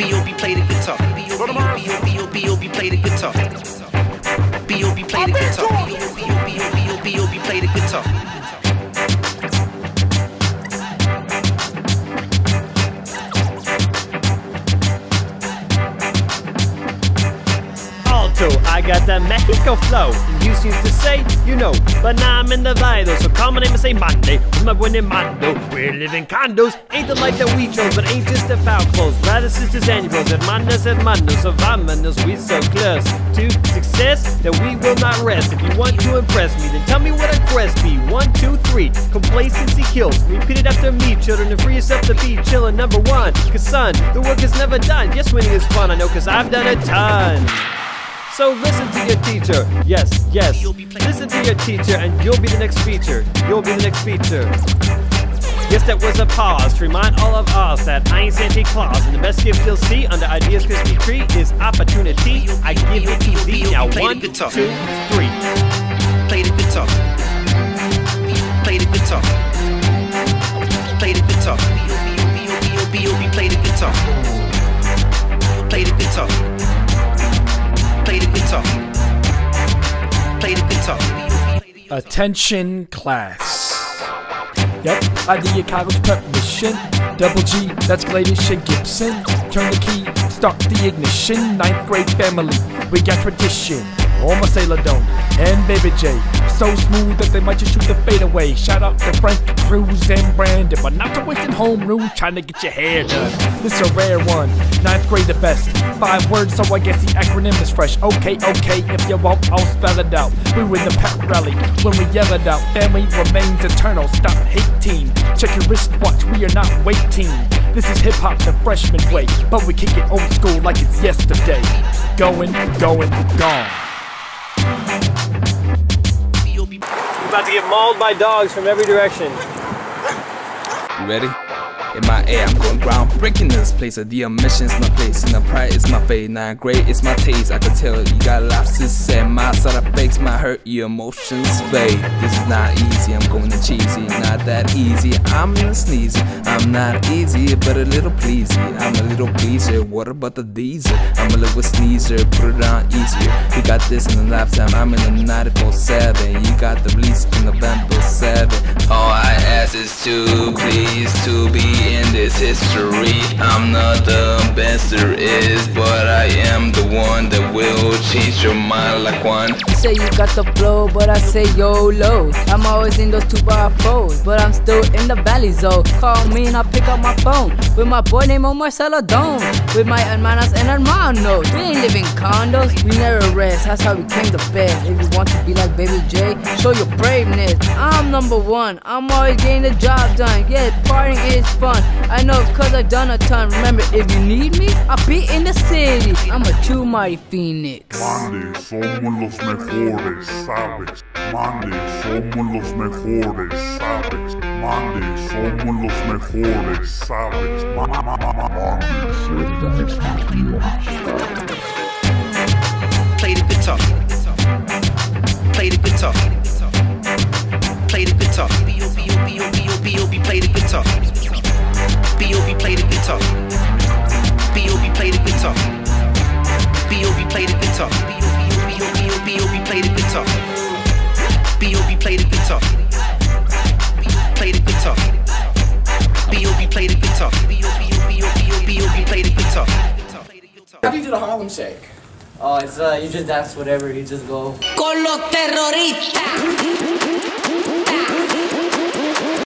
B.O.B. play the guitar. B.O.B. play the guitar. B.O.B. play the guitar. B.O.B. play the guitar. I got that Mexico flow. You used to say, you know, but now I'm in the vital. So call my name and say Mande. With my winning Mondo. We're living condos. Ain't the life that we chose, but ain't just about clothes. Brothers, sisters, and bros. Hermanas, hermanos. So vámonos, we so close to success that we will not rest. If you want to impress me, then tell me what a quest be. One, two, three. Complacency kills. Repeat it after me, children, and free yourself to be chillin'. Number one, cause son, the work is never done. Yes, winning is fun. I know, cause I've done a ton. So listen to your teacher. Yes, yes. Listen to your teacher, and you'll be the next feature. You'll be the next feature. Yes, that was a pause to remind all of us that I ain't Santa Claus, and the best gift you'll see under Ideas Crispy Tree is opportunity. I give it to thee. Now, one, two, three. Play the guitar. Play the guitar. Play the guitar. Play the guitar. Play the guitar. Attention class. Yep, I did your college prep mission. Double G, that's and Gibson. Turn the key, start the ignition. Ninth grade family, we got tradition. My Sailor Dome and Baby J. So smooth that they might just shoot the fade away. Shout out to Frank Cruz and Brandon, but not to waste in homeroom trying to get your hair done. This a rare one. Ninth grade the best. Five words, so I guess the acronym is fresh. Okay, okay, if you won't, I'll spell it out. We win the pep rally when we yell it out. Family remains eternal. Stop hating. Check your wristwatch, we are not waiting. This is hip hop the freshman way, but we kick it old school like it's yesterday. Going, going, gone. About to get mauled by dogs from every direction. You ready? In my air, I'm going groundbreaking this place. The mission's my place, and the pride is my fate. Nine great is my taste. I can tell you got to say. My side fakes might hurt your emotions fade. This is not easy, I'm going to cheesy. Not that easy, I'm not sneezy. I'm not easy, but a little pleasy. I'm a little pleaser. What about the diesel? I'm a little sneezer, put it on easier. Got this in the lifetime, I'm in the 94 7. You got the release in November 7. All I ask is to please to be this history. I'm not the best there is, but I am the one that will change your mind like one. You say you got the flow, but I say YOLO. I'm always in those two bar foes, but I'm still in the valley zone. Call me and I pick up my phone with my boy named Marcelo Don. With my hermanas and hermanos. We ain't living condos, we never rest. That's how we came to bed. If you want to be like show your braveness. I'm number one, I'm always getting the job done. Yeah, partying is fun. I know cause I've done a ton. Remember, if you need me, I'll be in the city. I'm a true mighty phoenix. Mande, somos los mejores, sabes. Mande, somos los mejores, sabes. Mande, somos los mejores, sabes. Ma- ma- ma- ma- Mande, somos Play the guitar. Play the guitar. Guitar. B.O.B. play the guitar. B.O.B. play the guitar. Play the guitar. B.O.B. play the guitar. B.O.B. play the guitar. How do you do the Harlem Shake? Oh, it's uh, you just dance whatever. You just go. con los terroristas.